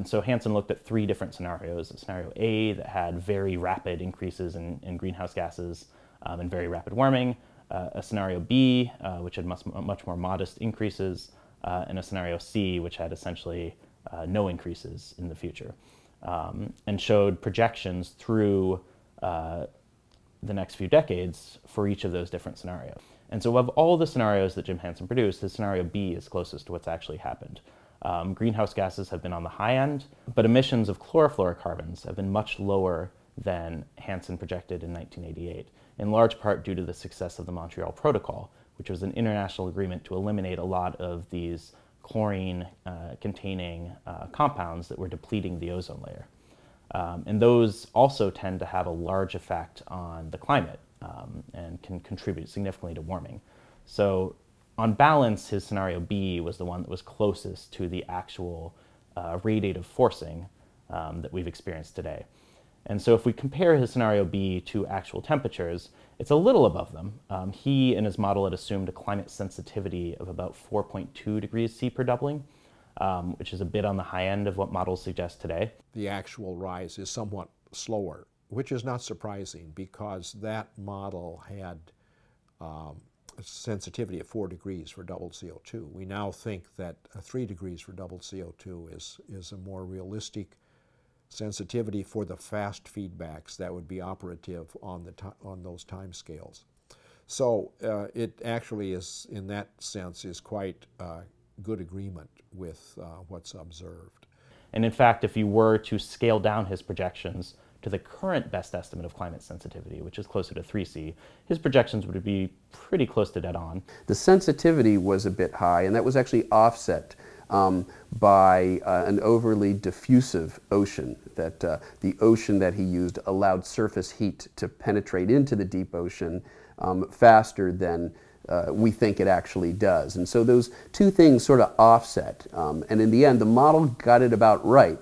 And so Hansen looked at three different scenarios. Scenario A that had very rapid increases in, in greenhouse gases um, and very rapid warming, uh, a scenario B, uh, which had much, much more modest increases, uh, and a scenario C, which had essentially uh, no increases in the future, um, and showed projections through uh, the next few decades for each of those different scenarios. And so of all the scenarios that Jim Hansen produced, his scenario B is closest to what's actually happened. Um, greenhouse gases have been on the high end, but emissions of chlorofluorocarbons have been much lower than Hansen projected in 1988, in large part due to the success of the Montreal Protocol, which was an international agreement to eliminate a lot of these chlorine uh, containing uh, compounds that were depleting the ozone layer. Um, and those also tend to have a large effect on the climate um, and can contribute significantly to warming. So on balance, his scenario B was the one that was closest to the actual uh, radiative forcing um, that we've experienced today. And so if we compare his scenario B to actual temperatures, it's a little above them. Um, he, in his model, had assumed a climate sensitivity of about 4.2 degrees C per doubling, um, which is a bit on the high end of what models suggest today. The actual rise is somewhat slower, which is not surprising because that model had um, sensitivity of 4 degrees for doubled CO2. We now think that 3 degrees for doubled CO2 is, is a more realistic sensitivity for the fast feedbacks that would be operative on, the on those time scales. So uh, it actually is, in that sense, is quite uh, good agreement with uh, what's observed. And in fact, if you were to scale down his projections to the current best estimate of climate sensitivity, which is closer to 3C, his projections would be pretty close to dead on. The sensitivity was a bit high, and that was actually offset um, by uh, an overly diffusive ocean. That uh, the ocean that he used allowed surface heat to penetrate into the deep ocean um, faster than uh, we think it actually does. And so those two things sort of offset. Um, and in the end, the model got it about right.